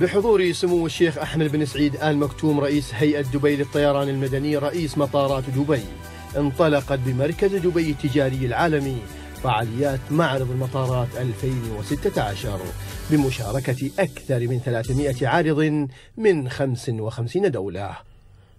بحضور سمو الشيخ أحمد بن سعيد آل مكتوم رئيس هيئة دبي للطيران المدني رئيس مطارات دبي. انطلقت بمركز دبي التجاري العالمي فعاليات معرض المطارات 2016 بمشاركة أكثر من 300 عارض من 55 دولة.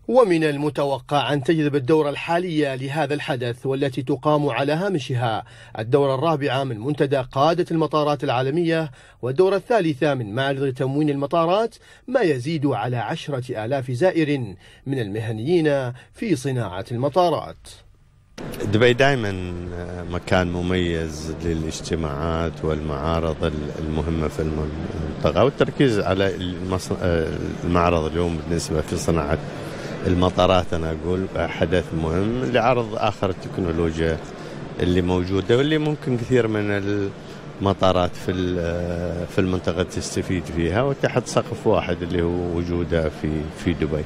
ومن المتوقع أن تجذب الدورة الحالية لهذا الحدث والتي تقام على هامشها الدورة الرابعة من منتدى قادة المطارات العالمية والدورة الثالثة من معرض تموين المطارات ما يزيد على عشرة آلاف زائر من المهنيين في صناعة المطارات. دبي دائما مكان مميز للاجتماعات والمعارض المهمة في المنطقة والتركيز على المعرض اليوم بالنسبة في صناعة المطارات أنا أقول حدث مهم لعرض آخر التكنولوجيا اللي موجودة واللي ممكن كثير من المطارات في في المنطقة تستفيد فيها وتحت سقف واحد اللي هو وجوده في في دبي.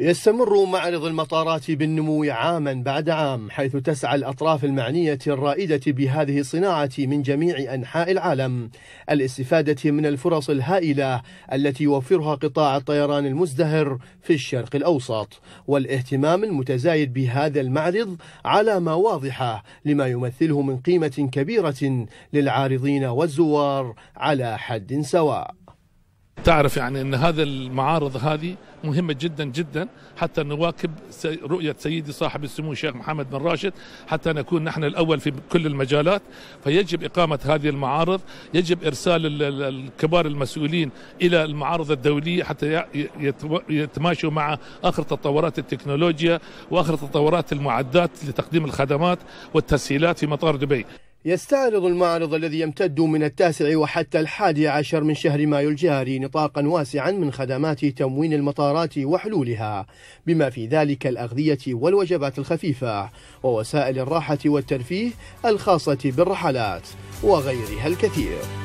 يستمر معرض المطارات بالنمو عاما بعد عام حيث تسعى الأطراف المعنية الرائدة بهذه الصناعة من جميع أنحاء العالم. الاستفادة من الفرص الهائلة التي يوفرها قطاع الطيران المزدهر في الشرق الأوسط. والاهتمام المتزايد بهذا المعرض علامة واضحة لما يمثله من قيمة كبيرة للعارضين والزوار على حد سواء. تعرف يعني أن هذا المعارض هذه مهمة جدا جدا حتى نواكب رؤية سيدي صاحب السمو الشيخ محمد بن راشد حتى نكون نحن الأول في كل المجالات. فيجب إقامة هذه المعارض يجب إرسال الكبار المسؤولين إلى المعارض الدولية حتى يتماشوا مع آخر تطورات التكنولوجيا وآخر تطورات المعدات لتقديم الخدمات والتسهيلات في مطار دبي. يستعرض المعرض الذي يمتد من التاسع وحتى الحادي عشر من شهر مايو الجاري نطاقا واسعا من خدمات تموين المطارات وحلولها بما في ذلك الأغذية والوجبات الخفيفة ووسائل الراحة والترفيه الخاصة بالرحلات وغيرها الكثير.